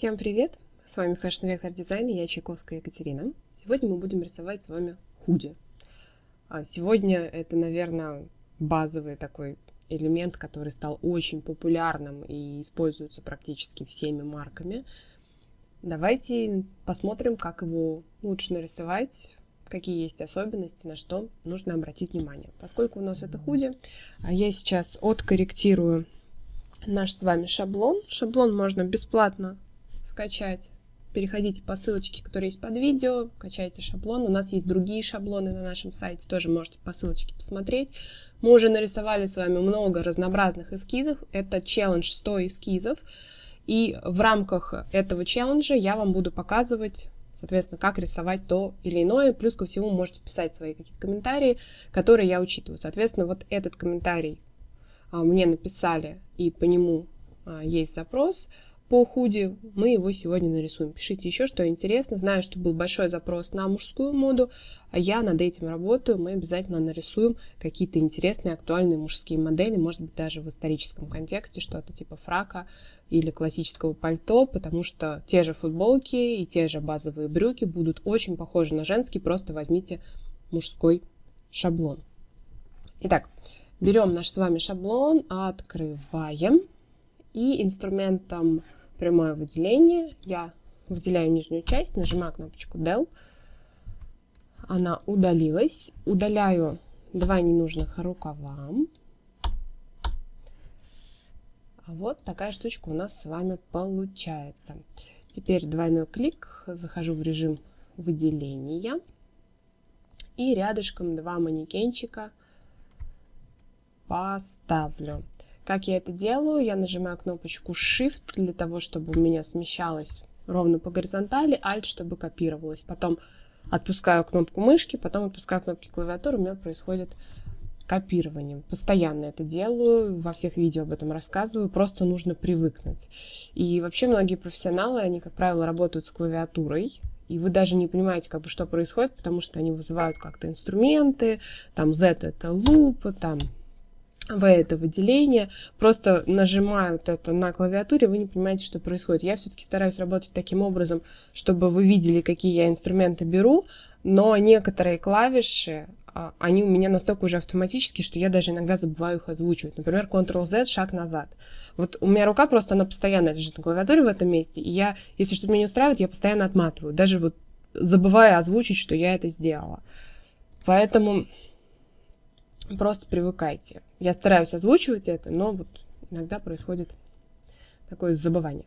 Всем привет! С вами Fashion Vector Design и я Чайковская Екатерина. Сегодня мы будем рисовать с вами худи. А сегодня это, наверное, базовый такой элемент, который стал очень популярным и используется практически всеми марками. Давайте посмотрим, как его лучше нарисовать, какие есть особенности, на что нужно обратить внимание. Поскольку у нас это худи, а я сейчас откорректирую наш с вами шаблон. Шаблон можно бесплатно скачать. Переходите по ссылочке, которая есть под видео, качайте шаблон. У нас есть другие шаблоны на нашем сайте, тоже можете по ссылочке посмотреть. Мы уже нарисовали с вами много разнообразных эскизов. Это челлендж 100 эскизов. И в рамках этого челленджа я вам буду показывать, соответственно, как рисовать то или иное. Плюс ко всему можете писать свои какие-то комментарии, которые я учитываю. Соответственно, вот этот комментарий а, мне написали, и по нему а, есть запрос по худи, мы его сегодня нарисуем. Пишите еще, что интересно. Знаю, что был большой запрос на мужскую моду, а я над этим работаю. Мы обязательно нарисуем какие-то интересные, актуальные мужские модели, может быть, даже в историческом контексте, что-то типа фрака или классического пальто, потому что те же футболки и те же базовые брюки будут очень похожи на женские, просто возьмите мужской шаблон. Итак, берем наш с вами шаблон, открываем и инструментом прямое выделение. Я выделяю нижнюю часть, нажимаю кнопочку Del. Она удалилась. Удаляю два ненужных рукава. А вот такая штучка у нас с вами получается. Теперь двойной клик, захожу в режим выделения. И рядышком два манекенчика поставлю. Как я это делаю? Я нажимаю кнопочку Shift для того, чтобы у меня смещалось ровно по горизонтали, Alt, чтобы копировалось. Потом отпускаю кнопку мышки, потом отпускаю кнопки клавиатуры, у меня происходит копирование. Постоянно это делаю, во всех видео об этом рассказываю, просто нужно привыкнуть. И вообще многие профессионалы, они, как правило, работают с клавиатурой, и вы даже не понимаете, как бы, что происходит, потому что они вызывают как-то инструменты, там Z это луп, там в это выделение, просто нажимают это на клавиатуре, вы не понимаете, что происходит. Я все-таки стараюсь работать таким образом, чтобы вы видели, какие я инструменты беру, но некоторые клавиши, а, они у меня настолько уже автоматические, что я даже иногда забываю их озвучивать. Например, Ctrl-Z, шаг назад. Вот у меня рука просто, она постоянно лежит на клавиатуре в этом месте, и я, если что-то меня не устраивает, я постоянно отматываю, даже вот забывая озвучить, что я это сделала. Поэтому Просто привыкайте. Я стараюсь озвучивать это, но вот иногда происходит такое забывание.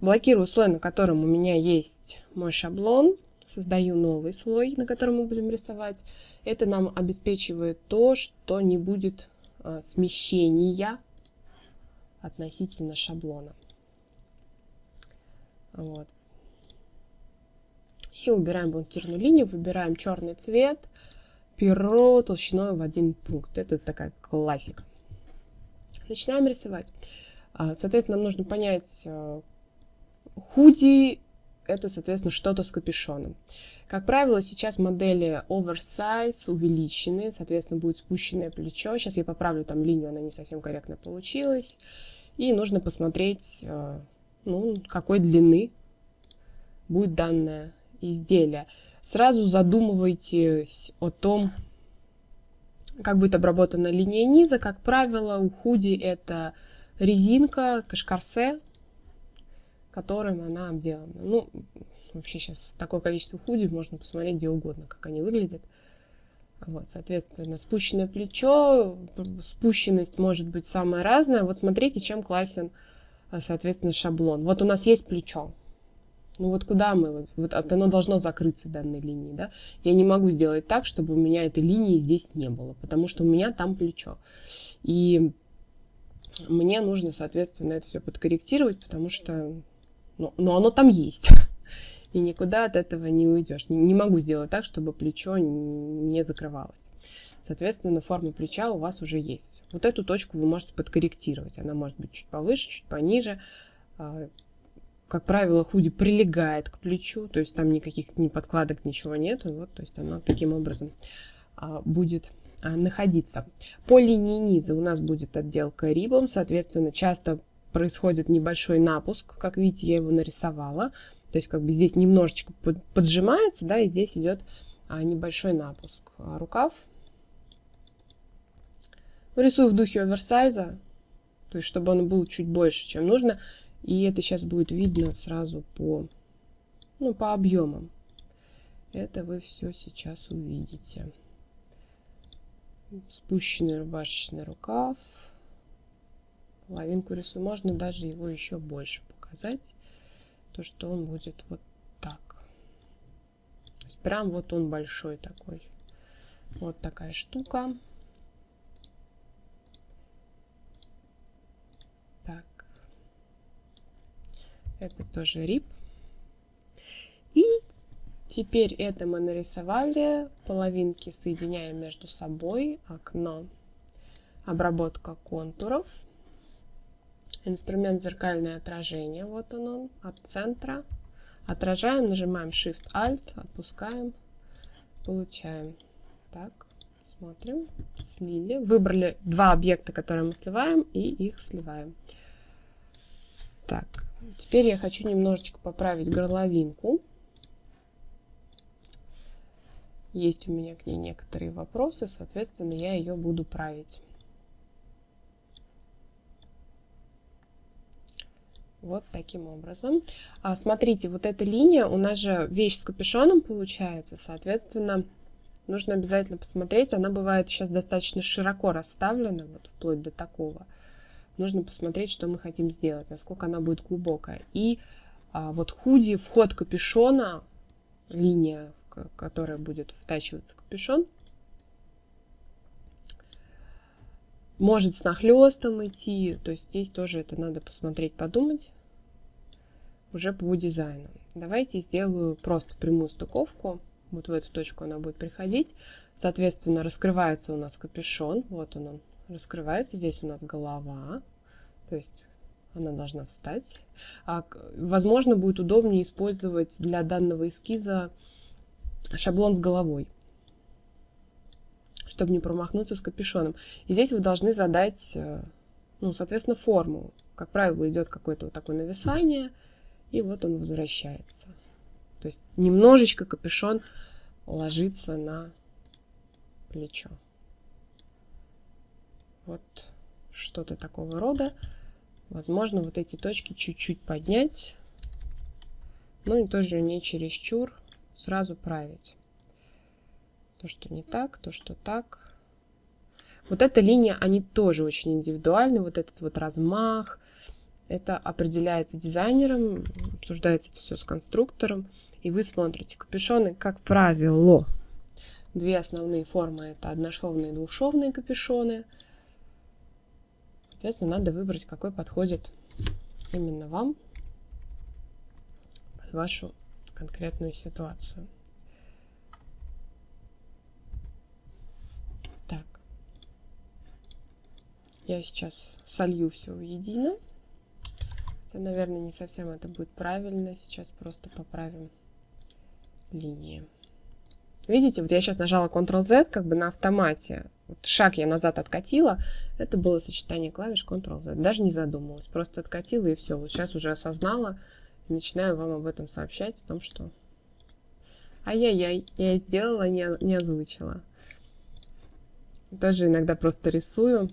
Блокирую слой, на котором у меня есть мой шаблон. Создаю новый слой, на котором мы будем рисовать. Это нам обеспечивает то, что не будет а, смещения относительно шаблона. Вот. И убираем бункерную линию, выбираем черный цвет – перо толщиной в один пункт. Это такая классика. Начинаем рисовать. А, соответственно, нам нужно понять, а, худи это, соответственно, что-то с капюшоном. Как правило, сейчас модели oversize увеличены, соответственно, будет спущенное плечо. Сейчас я поправлю там линию, она не совсем корректно получилась. И нужно посмотреть, а, ну, какой длины будет данное изделие сразу задумывайтесь о том, как будет обработана линия низа. Как правило, у худи это резинка, кашкарсе, которым она обделана. Ну, вообще сейчас такое количество худи можно посмотреть где угодно, как они выглядят. Вот, соответственно, спущенное плечо, спущенность может быть самая разная. Вот смотрите, чем классен, соответственно, шаблон. Вот у нас есть плечо. Ну вот куда мы? Вот оно должно закрыться данной линией, да? Я не могу сделать так, чтобы у меня этой линии здесь не было, потому что у меня там плечо. И мне нужно, соответственно, это все подкорректировать, потому что, ну, ну оно там есть. И никуда от этого не уйдешь. Не, не могу сделать так, чтобы плечо не закрывалось. Соответственно, форма плеча у вас уже есть. Вот эту точку вы можете подкорректировать. Она может быть чуть повыше, чуть пониже а, как правило, худи прилегает к плечу, то есть там никаких ни подкладок, ничего нету, вот, то есть оно таким образом а, будет а, находиться. По линии низа у нас будет отделка рибом, соответственно, часто происходит небольшой напуск. Как видите, я его нарисовала. То есть как бы здесь немножечко поджимается, да, и здесь идет а, небольшой напуск. А рукав рисую в духе оверсайза, то есть чтобы он был чуть больше, чем нужно. И это сейчас будет видно сразу по, ну, по объемам. Это вы все сейчас увидите. Спущенный рубашечный рукав. Половинку рисую. Можно даже его еще больше показать. То, что он будет вот так. То есть прям вот он большой такой. Вот такая штука. Так. Это тоже рип. И теперь это мы нарисовали. Половинки соединяем между собой. Окно. Обработка контуров. Инструмент зеркальное отражение. Вот он он. От центра. Отражаем, нажимаем Shift-Alt, отпускаем, получаем. Так, смотрим, слили. Выбрали два объекта, которые мы сливаем, и их сливаем. Так, теперь я хочу немножечко поправить горловинку. Есть у меня к ней некоторые вопросы, соответственно, я ее буду править. Вот таким образом. А, смотрите, вот эта линия, у нас же вещь с капюшоном получается, соответственно, нужно обязательно посмотреть. Она бывает сейчас достаточно широко расставлена, вот вплоть до такого нужно посмотреть, что мы хотим сделать, насколько она будет глубокая. И а, вот худи, вход капюшона, линия, которая будет втачиваться капюшон, может с нахлестом идти, то есть здесь тоже это надо посмотреть, подумать уже по дизайну. Давайте сделаю просто прямую стыковку. Вот в эту точку она будет приходить. Соответственно, раскрывается у нас капюшон. Вот он, он раскрывается. Здесь у нас голова, то есть она должна встать. А, возможно, будет удобнее использовать для данного эскиза шаблон с головой, чтобы не промахнуться с капюшоном. И здесь вы должны задать, э, ну, соответственно, форму. Как правило, идет какое-то вот такое нависание, и вот он возвращается. То есть немножечко капюшон ложится на плечо. Вот что-то такого рода. Возможно, вот эти точки чуть-чуть поднять, но и тоже не чересчур сразу править. То, что не так, то, что так. Вот эта линия, они тоже очень индивидуальны. Вот этот вот размах, это определяется дизайнером, обсуждается это все с конструктором. И вы смотрите капюшоны, как правило, две основные формы. Это одношовные и двухшовные капюшоны – Соответственно, надо выбрать, какой подходит именно вам под вашу конкретную ситуацию. Так. Я сейчас солью все воедино. Хотя, наверное, не совсем это будет правильно. Сейчас просто поправим линии. Видите, вот я сейчас нажала Ctrl-Z как бы на автомате. Вот шаг я назад откатила, это было сочетание клавиш Ctrl-Z. Даже не задумывалась, просто откатила и все. Вот сейчас уже осознала и начинаю вам об этом сообщать, о том, что ай-яй-яй, я сделала, не, не озвучила. Тоже иногда просто рисую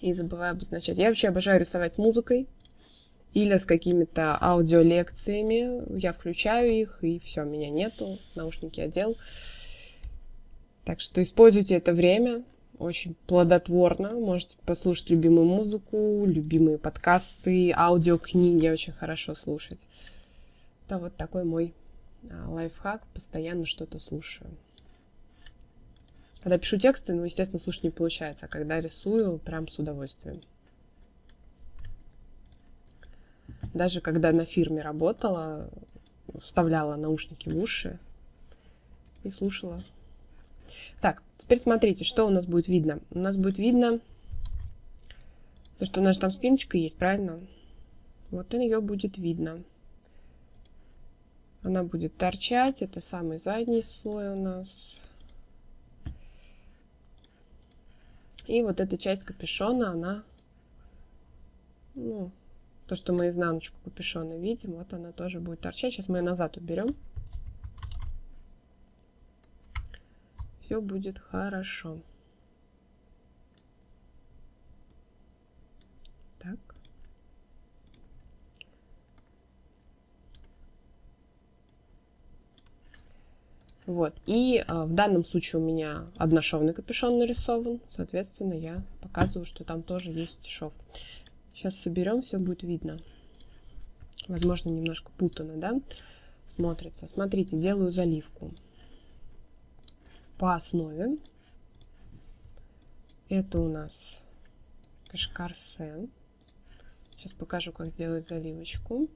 и забываю обозначать. Я вообще обожаю рисовать с музыкой или с какими-то аудиолекциями. Я включаю их, и все, меня нету, наушники одел. Так что используйте это время очень плодотворно. Можете послушать любимую музыку, любимые подкасты, аудиокниги очень хорошо слушать. Это вот такой мой а, лайфхак. Постоянно что-то слушаю. Когда пишу тексты, ну, естественно, слушать не получается. А когда рисую, прям с удовольствием. Даже когда на фирме работала, вставляла наушники в уши и слушала так, теперь смотрите, что у нас будет видно. У нас будет видно, то, что у нас же там спиночка есть, правильно? Вот ее будет видно. Она будет торчать, это самый задний слой у нас. И вот эта часть капюшона, она Ну, то, что мы изнаночку капюшона видим, вот она тоже будет торчать. Сейчас мы ее назад уберем. Все будет хорошо. Так. Вот. И э, в данном случае у меня одношовный капюшон нарисован. Соответственно, я показываю, что там тоже есть шов. Сейчас соберем, все будет видно. Возможно, немножко путано, да? Смотрится. Смотрите, делаю заливку по основе. Это у нас кашкарсен. Сейчас покажу, как сделать заливочку.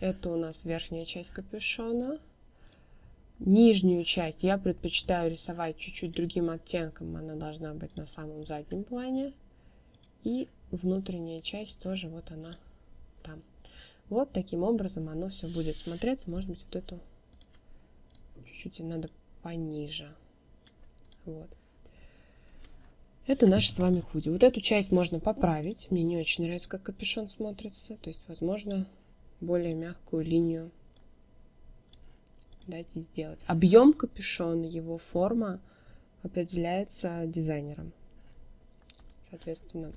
Это у нас верхняя часть капюшона. Нижнюю часть я предпочитаю рисовать чуть-чуть другим оттенком. Она должна быть на самом заднем плане. И внутренняя часть тоже вот она там. Вот таким образом оно все будет смотреться. Может быть, вот эту чуть-чуть надо пониже. Вот. Это наш с вами худи. Вот эту часть можно поправить. Мне не очень нравится, как капюшон смотрится. То есть, возможно, более мягкую линию дайте сделать. Объем капюшона, его форма определяется дизайнером. Соответственно,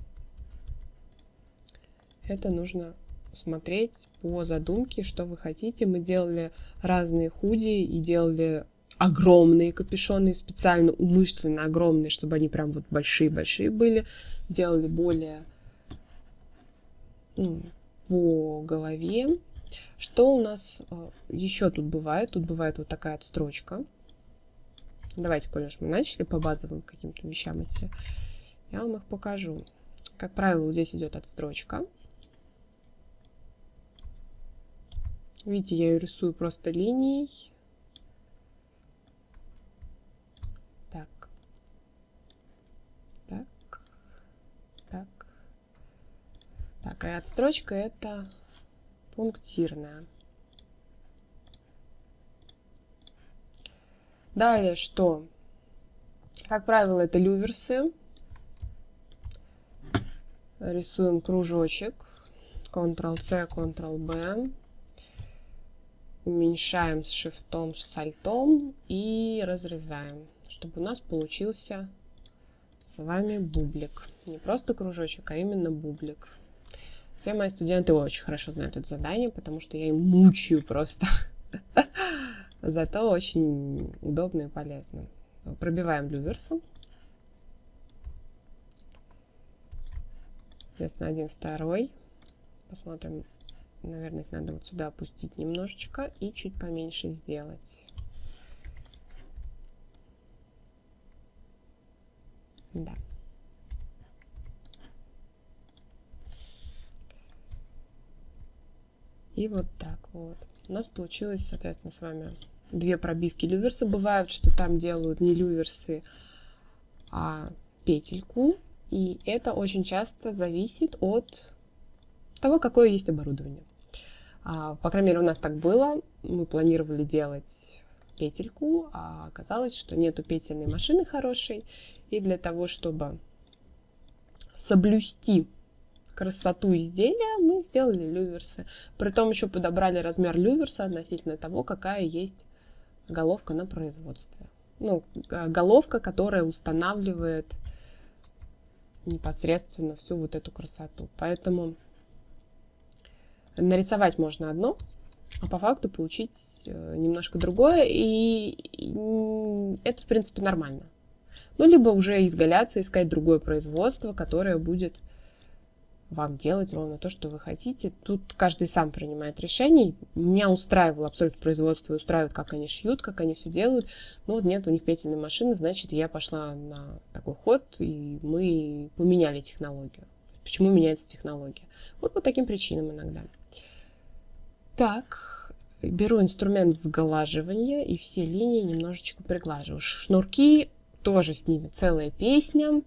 это нужно смотреть по задумке, что вы хотите. Мы делали разные худи и делали огромные капюшоны, специально умышленно огромные, чтобы они прям вот большие-большие были. Делали более ну, по голове. Что у нас э, еще тут бывает? Тут бывает вот такая отстрочка. Давайте, коль мы начали по базовым каким-то вещам идти, я вам их покажу. Как правило, вот здесь идет отстрочка. Видите, я ее рисую просто линией. Так. Так. Так. Так, и отстрочка это пунктирная. Далее что? Как правило, это люверсы. Рисуем кружочек. Ctrl-C, Ctrl-B. Уменьшаем с шифтом, с альтом и разрезаем, чтобы у нас получился с вами бублик. Не просто кружочек, а именно бублик. Все мои студенты очень хорошо знают это задание, потому что я им мучаю просто. Зато очень удобно и полезно. Пробиваем люверсом. Соответственно, один, второй. Посмотрим. Наверное, их надо вот сюда опустить немножечко и чуть поменьше сделать. Да. И вот так вот. У нас получилось, соответственно, с вами две пробивки люверса. Бывают, что там делают не люверсы, а петельку. И это очень часто зависит от того, какое есть оборудование. А, по крайней мере, у нас так было. Мы планировали делать петельку, а оказалось, что нету петельной машины хорошей. И для того, чтобы соблюсти красоту изделия мы сделали люверсы. Притом еще подобрали размер люверса относительно того, какая есть головка на производстве. Ну, головка, которая устанавливает непосредственно всю вот эту красоту. Поэтому нарисовать можно одно, а по факту получить э, немножко другое, и это, в принципе, нормально. Ну, либо уже изгаляться, искать другое производство, которое будет вам делать ровно то, что вы хотите. Тут каждый сам принимает решение. Меня устраивало абсолютно производство, устраивает, как они шьют, как они все делают. Но вот нет у них петельной машины, значит, я пошла на такой ход, и мы поменяли технологию. Почему меняется технология? Вот по таким причинам иногда. Так, беру инструмент сглаживания и все линии немножечко приглаживаю. Шнурки тоже с ними целая песня.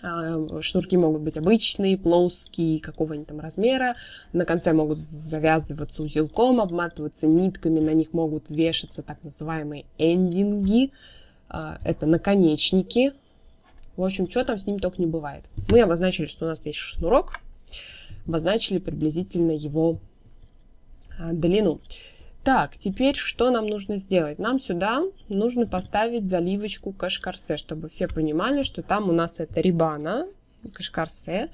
А, шнурки могут быть обычные, плоские, какого нибудь там размера. На конце могут завязываться узелком, обматываться нитками. На них могут вешаться так называемые эндинги. А, это наконечники. В общем, что там с ними только не бывает. Мы обозначили, что у нас есть шнурок. обозначили приблизительно его а, длину. Так, теперь что нам нужно сделать? Нам сюда нужно поставить заливочку кашкарсе, чтобы все понимали, что там у нас это рибана, кашкарсе,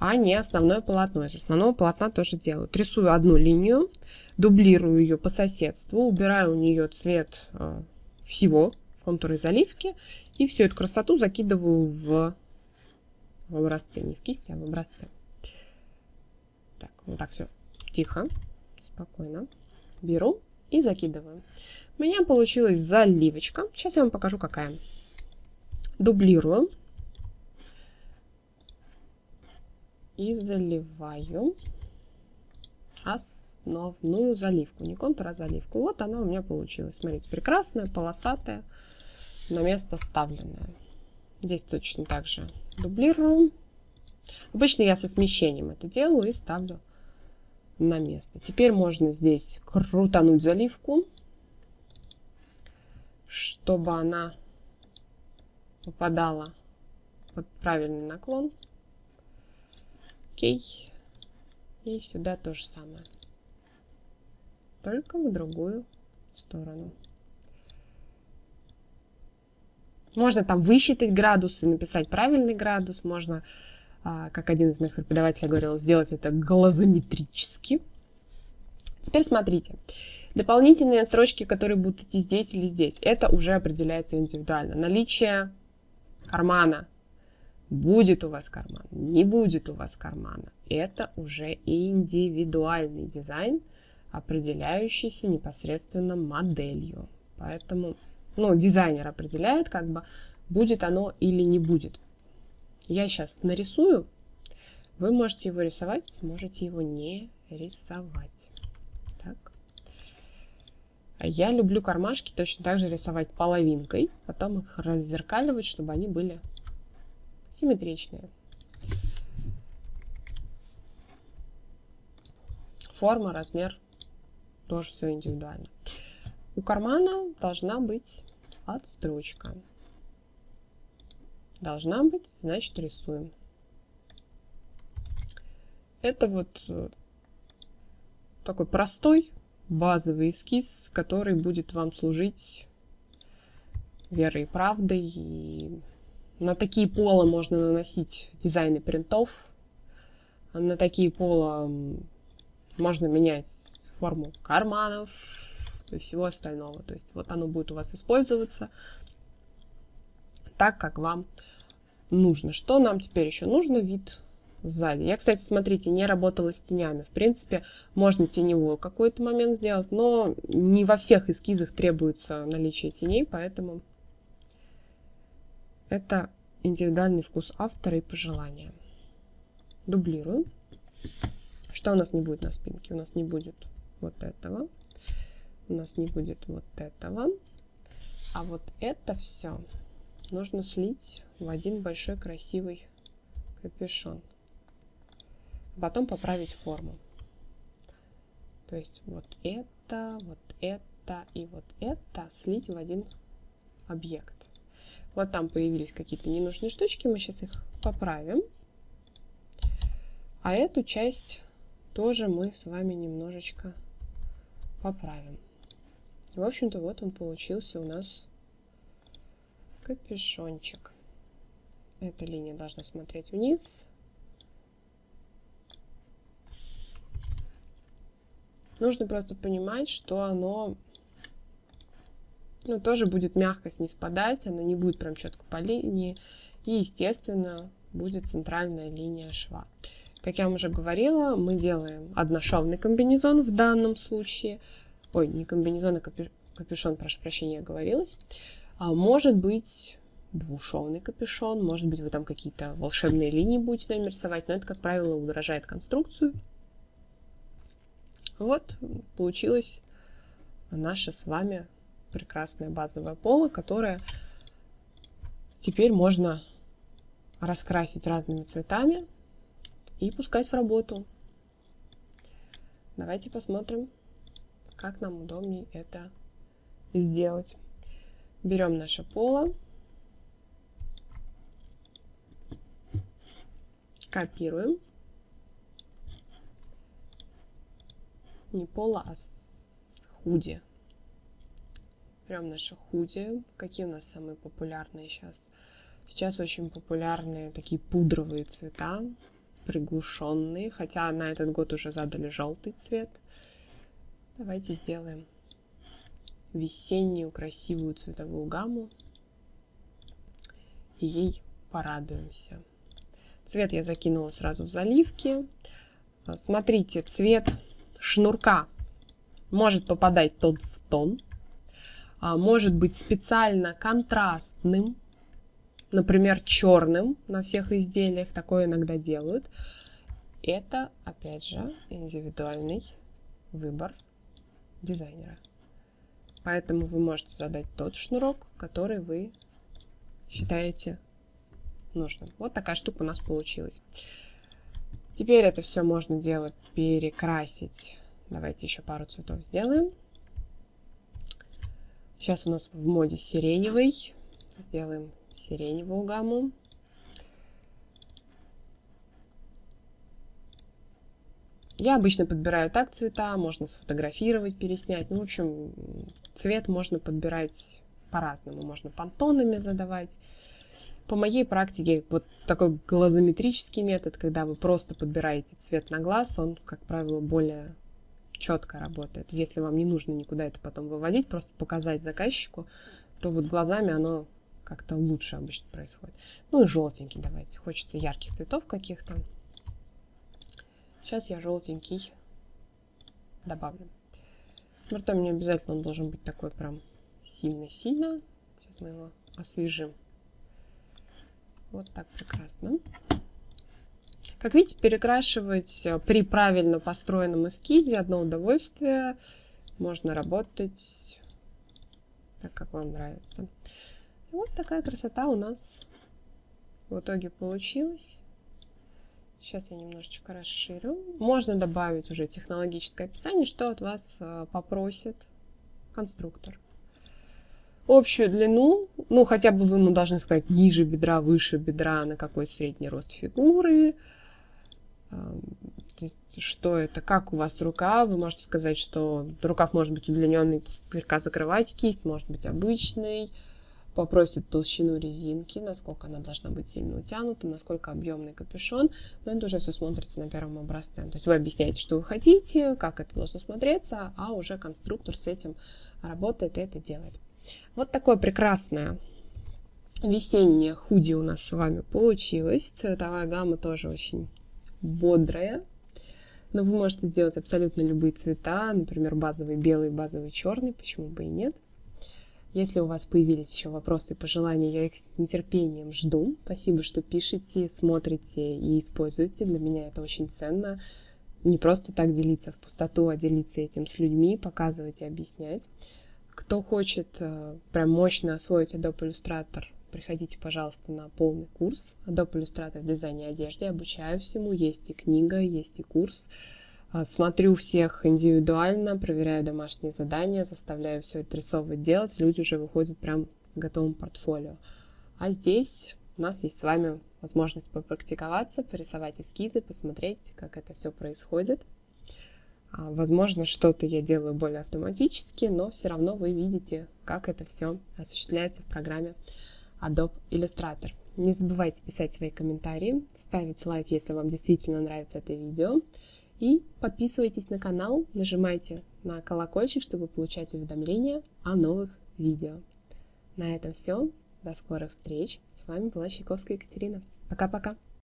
а не основное полотно. Из основного полотна тоже делаю. Рисую одну линию, дублирую ее по соседству, убираю у нее цвет э, всего контуры заливки и всю эту красоту закидываю в, в образце, не в кисти, а в образце. Так, вот так все тихо, спокойно беру и закидываю. У меня получилась заливочка. Сейчас я вам покажу, какая. Дублирую. И заливаю основную заливку. Не контур, а заливку. Вот она у меня получилась. Смотрите, прекрасная, полосатая, на место ставленная. Здесь точно так же дублирую. Обычно я со смещением это делаю и ставлю на место. Теперь можно здесь крутануть заливку, чтобы она попадала под правильный наклон. Окей. И сюда то же самое. Только в другую сторону. Можно там высчитать градусы, написать правильный градус. Можно а, как один из моих преподавателей говорил, сделать это глазометрически. Теперь смотрите. Дополнительные строчки, которые будут идти здесь или здесь, это уже определяется индивидуально. Наличие кармана. Будет у вас карман, не будет у вас кармана. Это уже индивидуальный дизайн, определяющийся непосредственно моделью. Поэтому, ну, дизайнер определяет, как бы, будет оно или не будет. Я сейчас нарисую. Вы можете его рисовать, можете его не рисовать. Так. А я люблю кармашки точно так же рисовать половинкой, потом их раззеркаливать, чтобы они были симметричные. Форма, размер, тоже все индивидуально. У кармана должна быть отстрочка должна быть, значит рисуем. Это вот э, такой простой базовый эскиз, который будет вам служить верой и правдой. И на такие пола можно наносить дизайны принтов. На такие пола можно менять форму карманов и всего остального. То есть вот оно будет у вас использоваться так, как вам нужно. Что нам теперь еще нужно? Вид сзади. Я, кстати, смотрите, не работала с тенями. В принципе, можно теневую какой-то момент сделать, но не во всех эскизах требуется наличие теней, поэтому это индивидуальный вкус автора и пожелания. Дублирую. Что у нас не будет на спинке? У нас не будет вот этого. У нас не будет вот этого. А вот это все нужно слить в один большой красивый капюшон. Потом поправить форму. То есть вот это, вот это и вот это слить в один объект. Вот там появились какие-то ненужные штучки, мы сейчас их поправим. А эту часть тоже мы с вами немножечко поправим. В общем-то, вот он получился у нас капюшончик. Эта линия должна смотреть вниз. Нужно просто понимать, что оно ну, тоже будет мягко снеспадать, оно не будет прям четко по линии. И, естественно, будет центральная линия шва. Как я вам уже говорила, мы делаем одношовный комбинезон в данном случае. Ой, не комбинезон, а капю... капюшон, прошу прощения, говорилось. А может быть двушовный капюшон, может быть вы там какие-то волшебные линии будете нам рисовать, но это, как правило, удорожает конструкцию. Вот, получилась наша с вами прекрасная базовая пола, которая теперь можно раскрасить разными цветами и пускать в работу. Давайте посмотрим, как нам удобнее это сделать. Берем наше поло, копируем не пола, а худи. Берем наши худи. Какие у нас самые популярные сейчас? Сейчас очень популярные такие пудровые цвета, приглушенные, хотя на этот год уже задали желтый цвет. Давайте сделаем весеннюю красивую цветовую гамму и ей порадуемся. Цвет я закинула сразу в заливки. Смотрите, цвет шнурка может попадать тон в тон, а может быть специально контрастным, например, черным на всех изделиях, такое иногда делают. Это, опять же, индивидуальный выбор дизайнера. Поэтому вы можете задать тот шнурок, который вы считаете нужным. Вот такая штука у нас получилась. Теперь это все можно делать, перекрасить. Давайте еще пару цветов сделаем. Сейчас у нас в моде сиреневый. Сделаем сиреневую гамму. Я обычно подбираю так цвета, можно сфотографировать, переснять. Ну, в общем, цвет можно подбирать по-разному. Можно понтонами задавать. По моей практике, вот такой глазометрический метод, когда вы просто подбираете цвет на глаз, он, как правило, более четко работает. Если вам не нужно никуда это потом выводить, просто показать заказчику, то вот глазами оно как-то лучше обычно происходит. Ну и желтенький давайте. Хочется ярких цветов каких-то. Сейчас я желтенький добавлю. Притом не обязательно он должен быть такой прям сильно-сильно. Сейчас мы его освежим. Вот так прекрасно. Как видите, перекрашивать э, при правильно построенном эскизе одно удовольствие. Можно работать так, как вам нравится. Вот такая красота у нас в итоге получилась. Сейчас я немножечко расширю. Можно добавить уже технологическое описание, что от вас э, попросит конструктор. Общую длину, ну, хотя бы вы ему должны сказать ниже бедра, выше бедра, на какой средний рост фигуры, что это, как у вас рука, вы можете сказать, что рукав может быть удлиненный, слегка закрывать кисть, может быть обычный, попросит толщину резинки, насколько она должна быть сильно утянута, насколько объемный капюшон, но это уже все смотрится на первом образце. То есть вы объясняете, что вы хотите, как это должно смотреться, а уже конструктор с этим работает и это делает. Вот такое прекрасное весеннее худи у нас с вами получилось. Цветовая гамма тоже очень бодрая. Но вы можете сделать абсолютно любые цвета, например, базовый белый, базовый черный, почему бы и нет. Если у вас появились еще вопросы и пожелания, я их с нетерпением жду. Спасибо, что пишете, смотрите и используете. Для меня это очень ценно. Не просто так делиться в пустоту, а делиться этим с людьми, показывать и объяснять. Кто хочет э, прям мощно освоить Adobe Illustrator, приходите, пожалуйста, на полный курс Adobe Illustrator в дизайне одежды. Обучаю всему. Есть и книга, есть и курс. А, смотрю всех индивидуально, проверяю домашние задания, заставляю все отрисовывать, делать. Люди уже выходят прям с готовым портфолио. А здесь у нас есть с вами возможность попрактиковаться, порисовать эскизы, посмотреть, как это все происходит. А, возможно, что-то я делаю более автоматически, но все равно вы видите, как это все осуществляется в программе Adobe Illustrator. Не забывайте писать свои комментарии, ставить лайк, если вам действительно нравится это видео. И подписывайтесь на канал, нажимайте на колокольчик, чтобы получать уведомления о новых видео. На этом все. До скорых встреч. С вами была Чайковская Екатерина. Пока-пока.